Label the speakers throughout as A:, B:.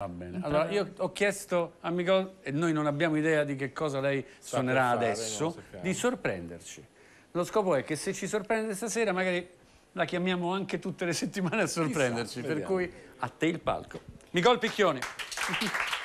A: Va bene. Allora, io ho chiesto a Micol, e noi non abbiamo idea di che cosa lei suonerà
B: fare,
A: adesso, di sorprenderci. Lo scopo è che se ci sorprende stasera, magari la chiamiamo anche tutte le settimane a sorprenderci. per
B: vediamo.
A: cui a te il palco. Micol Picchioni.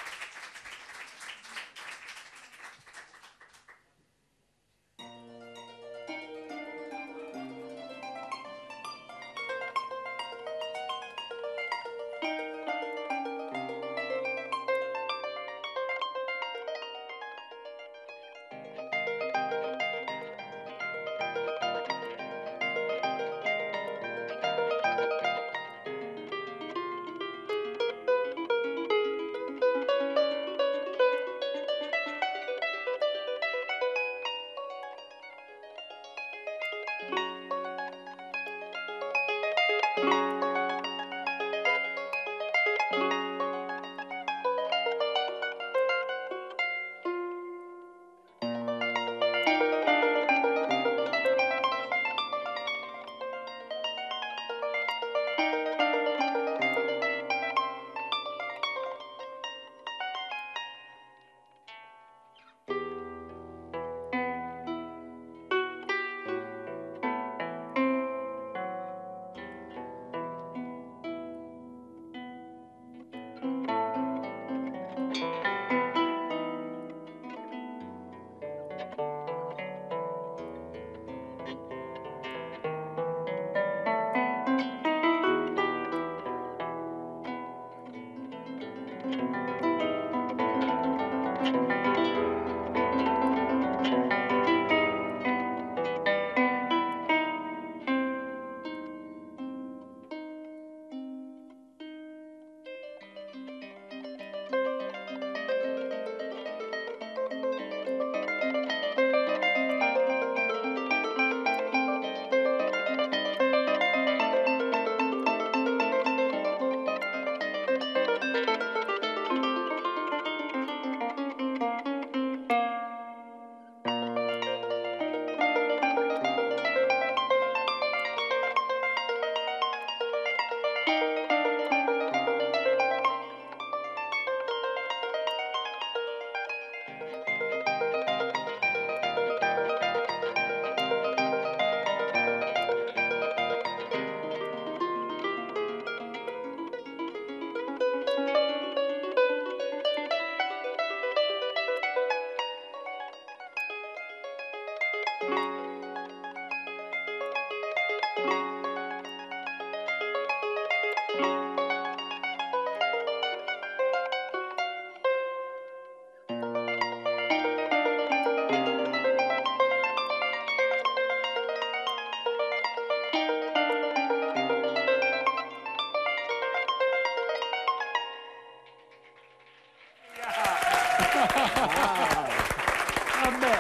A: Vabbè.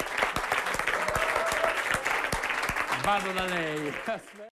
A: Vado da lei.